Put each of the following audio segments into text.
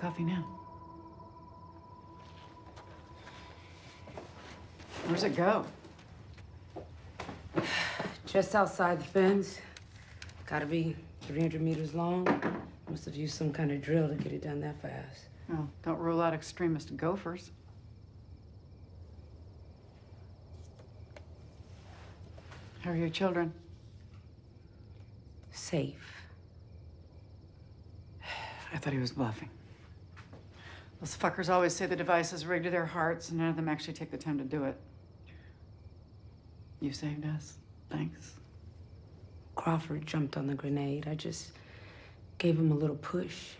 coffee now. Where's it go? Just outside the fence. Gotta be 300 meters long. Must have used some kind of drill to get it done that fast. Well, don't rule out extremist gophers. How are your children? Safe. I thought he was bluffing. Those fuckers always say the device is rigged to their hearts, and none of them actually take the time to do it. You saved us. Thanks. Crawford jumped on the grenade. I just gave him a little push.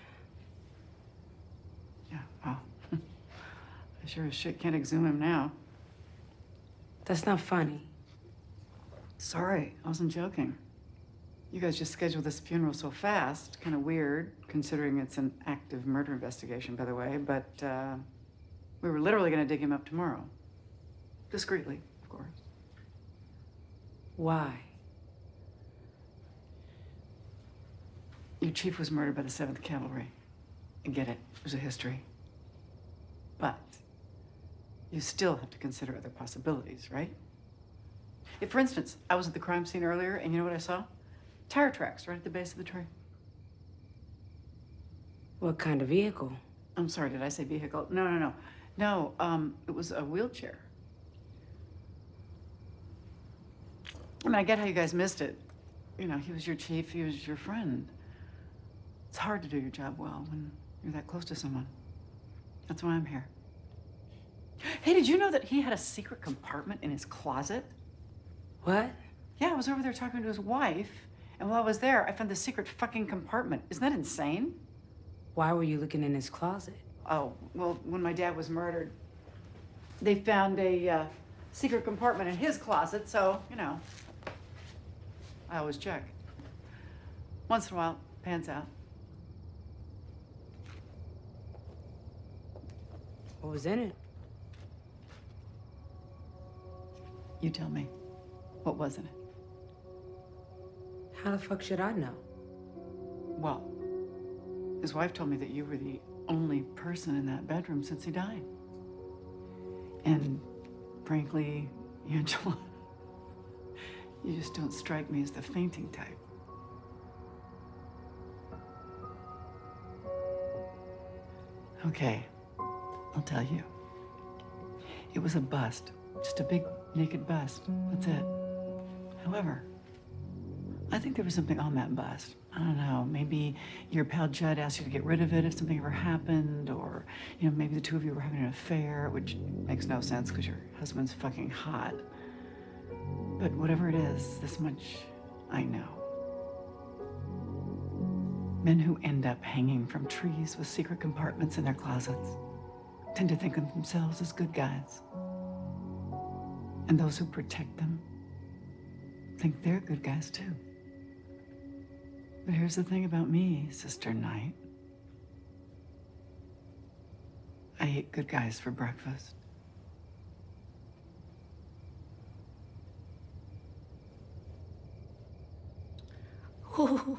Yeah, well, I sure as shit can't exhume him now. That's not funny. Sorry, I wasn't joking. You guys just scheduled this funeral so fast. Kind of weird, considering it's an active murder investigation, by the way. But uh, we were literally going to dig him up tomorrow. Discreetly, of course. Why? Your chief was murdered by the 7th Cavalry. I get it. There's a history. But you still have to consider other possibilities, right? If, for instance, I was at the crime scene earlier, and you know what I saw? Tire tracks right at the base of the tree. What kind of vehicle? I'm sorry, did I say vehicle? No, no, no. No, um, it was a wheelchair. I mean, I get how you guys missed it. You know, he was your chief, he was your friend. It's hard to do your job well when you're that close to someone. That's why I'm here. Hey, did you know that he had a secret compartment in his closet? What? Yeah, I was over there talking to his wife, and while I was there, I found the secret fucking compartment. Isn't that insane? Why were you looking in his closet? Oh, well, when my dad was murdered, they found a uh, secret compartment in his closet, so, you know, I always check. Once in a while, pans out. What was in it? You tell me. What was in it? How the fuck should I know? Well, his wife told me that you were the only person in that bedroom since he died. And frankly, Angela, you just don't strike me as the fainting type. Okay, I'll tell you. It was a bust, just a big naked bust. That's it. However, I think there was something on that bust. I don't know. Maybe your pal Judd asked you to get rid of it if something ever happened, or you know, maybe the two of you were having an affair, which makes no sense because your husband's fucking hot. But whatever it is, this much I know. Men who end up hanging from trees with secret compartments in their closets tend to think of themselves as good guys. And those who protect them think they're good guys too. But here's the thing about me, Sister Night. I eat good guys for breakfast. Ooh,